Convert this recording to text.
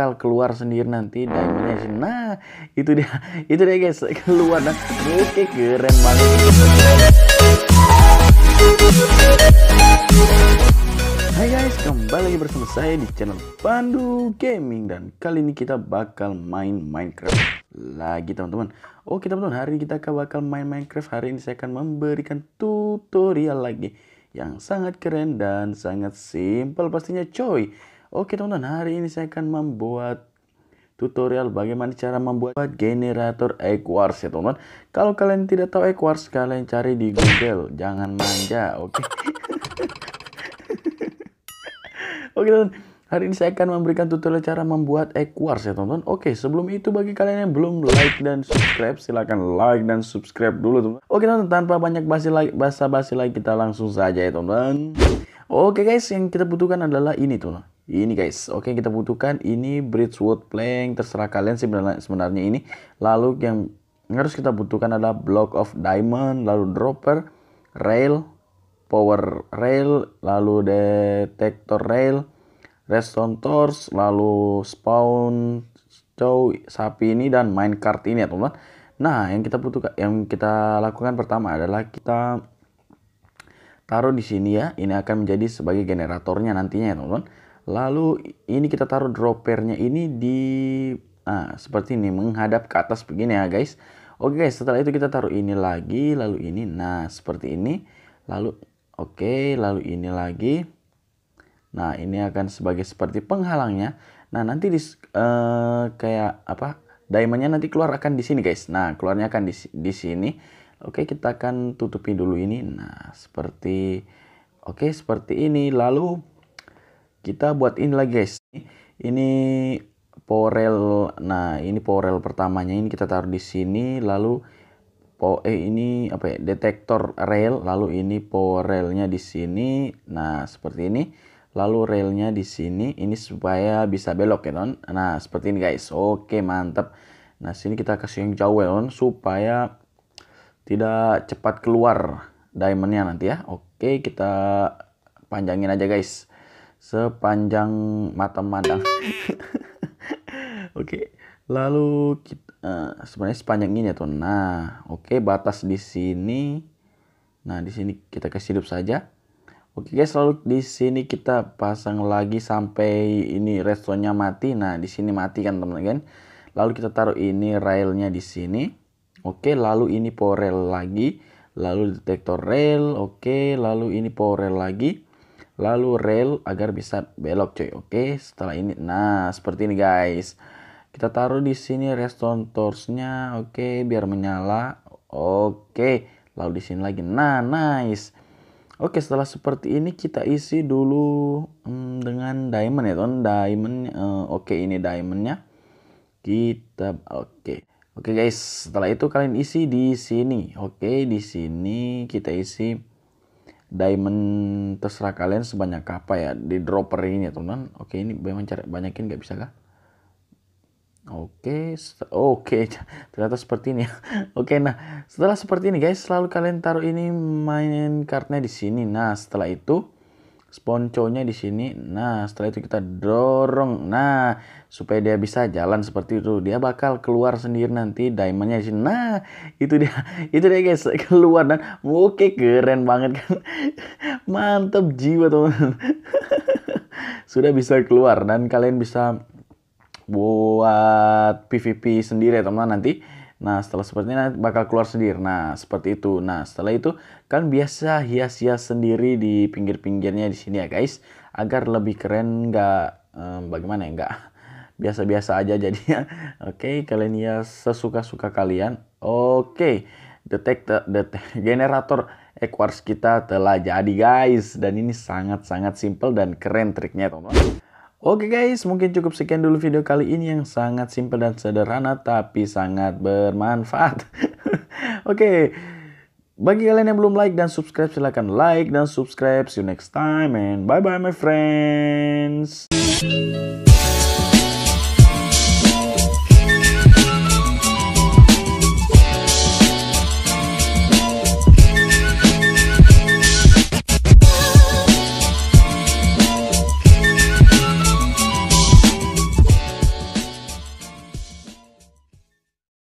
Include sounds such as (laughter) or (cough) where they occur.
bakal keluar sendiri nanti diamondnya sini. Nah, itu dia. (laughs) Itu dia guys, keluar dan oke keren banget. Hai guys, kembali lagi bersama saya di channel Pandu Gaming dan kali ini kita bakal main Minecraft lagi teman-teman. Oke teman-teman, hari ini kita bakal main Minecraft. Hari ini saya akan memberikan tutorial lagi yang sangat keren dan sangat simple pastinya coy. Oke teman-teman, hari ini saya akan membuat tutorial bagaimana cara membuat generator Equars ya teman-teman. Kalau kalian tidak tahu Equars, kalian cari di Google. Jangan manja, oke. (laughs) oke teman-teman, hari ini saya akan memberikan tutorial cara membuat Equars ya teman-teman. Oke, sebelum itu bagi kalian yang belum like dan subscribe, silahkan like dan subscribe dulu teman-teman. Oke teman-teman, tanpa banyak basa-basi lagi kita langsung saja ya teman-teman. Oke guys, yang kita butuhkan adalah ini tuh. Ini guys, oke kita butuhkan ini Bridgewood Plank, terserah kalian sebenarnya sebenarnya ini. Lalu yang harus kita butuhkan adalah Block of Diamond, lalu Dropper, Rail, Power Rail, lalu Detector Rail, Redstone Torch, lalu Spawn Cow, sapi ini dan minecart ini ya teman-teman. Nah, yang kita butuhkan, yang kita lakukan pertama adalah kita taruh di sini ya. Ini akan menjadi sebagai generatornya nantinya ya teman-teman. Lalu ini kita taruh droppernya ini di ah, seperti ini menghadap ke atas begini ya guys. Oke guys, setelah itu kita taruh ini lagi, lalu ini. Nah, seperti ini. Lalu oke, lalu ini lagi. Nah, ini akan sebagai seperti penghalangnya. Nah, nanti di uh, kayak apa? Diamondnya nanti keluar akan di sini guys. Nah, keluarnya akan di di sini. Oke, kita akan tutupi dulu ini. Nah, seperti oke, seperti ini. Lalu kita buat ini lagi guys. Ini rail nah ini rail pertamanya. Ini kita taruh di sini lalu po eh ini apa ya? Detektor rail lalu ini power railnya di sini. Nah seperti ini. Lalu railnya di sini ini supaya bisa belok ya non nah seperti ini guys. Oke mantap nah sini kita kasih yang jauh ya non supaya tidak cepat keluar diamondnya nanti ya. Oke kita panjangin aja guys sepanjang mata memandang. (laughs) oke, okay. lalu kita uh, sebenarnya sepanjang ini ya tuh. Nah, oke okay, batas di sini. Nah, di sini kita kasih hidup saja. Oke okay guys, lalu di sini kita pasang lagi sampai ini redstone-nya mati. Nah, di sini mati kan teman-teman. Lalu kita taruh ini railnya di sini. Oke, lalu ini power rail lagi. Lalu detektor rail. Oke, lalu ini power rail lagi lalu rail agar bisa belok coy. Oke setelah ini. Nah seperti ini guys. Kita taruh di sini redstone torchnya oke biar menyala. Oke lalu di sini lagi. Nah nice. Oke setelah seperti ini kita isi dulu hmm, dengan diamond ya teman diamond uh, oke ini diamondnya. Kita oke. Oke guys, setelah itu kalian isi di sini. Oke, di sini kita isi diamond terserah kalian sebanyak apa ya di dropper ini ya teman oke ini memang cara banyakin nggak bisa kah? Oke oke (laughs) ternyata seperti ini ya. (laughs) Oke nah setelah seperti ini guys selalu kalian taruh ini main kartnya di sini. Nah setelah itu sponconya di sini. Nah, setelah itu kita dorong. Nah, supaya dia bisa jalan seperti itu. Dia bakal keluar sendiri nanti diamondnya di sini. Nah, itu dia. (laughs) Itu dia guys, (laughs) keluar dan oke keren banget kan. (laughs) Mantap jiwa teman. Sudah bisa keluar dan kalian bisa buat PVP sendiri ya teman nanti Nah, setelah seperti ini bakal keluar sendiri. Nah, seperti itu. Nah, setelah itu kan biasa hias-hias sendiri di pinggir-pinggirnya di sini ya, guys. Agar lebih keren nggak um, bagaimana ya, nggak (laughs) biasa-biasa aja jadinya. (laughs) Oke, okay, kalian hias sesuka-suka kalian. Oke. Okay. Detektor det (laughs) generator Equars kita telah jadi, guys. Dan ini sangat-sangat simple dan keren triknya, teman-teman. Oke guys, mungkin cukup sekian dulu video kali ini yang sangat simpel dan sederhana tapi sangat bermanfaat. (laughs) Oke, bagi kalian yang belum like dan subscribe silahkan like dan subscribe. See you next time and bye bye my friends.